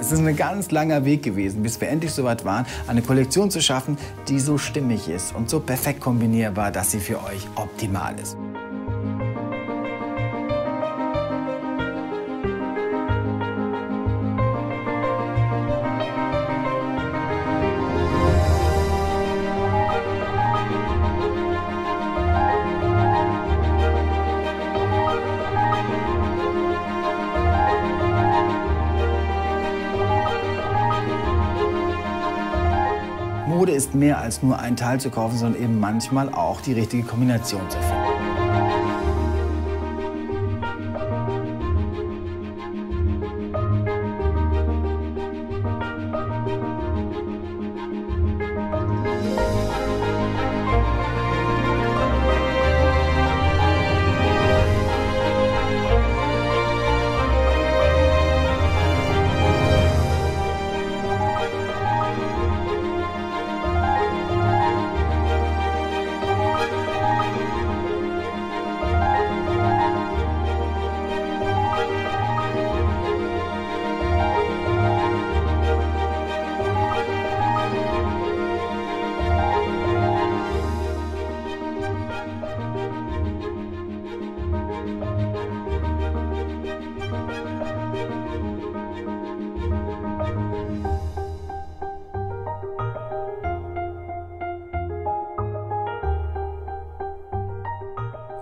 Es ist ein ganz langer Weg gewesen, bis wir endlich so weit waren, eine Kollektion zu schaffen, die so stimmig ist und so perfekt kombinierbar, dass sie für euch optimal ist. Mode ist mehr als nur ein Teil zu kaufen, sondern eben manchmal auch die richtige Kombination zu finden.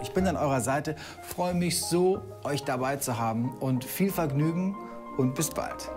Ich bin an eurer Seite, freue mich so, euch dabei zu haben und viel Vergnügen und bis bald.